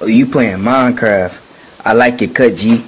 Oh, you playing Minecraft. I like your cut, G.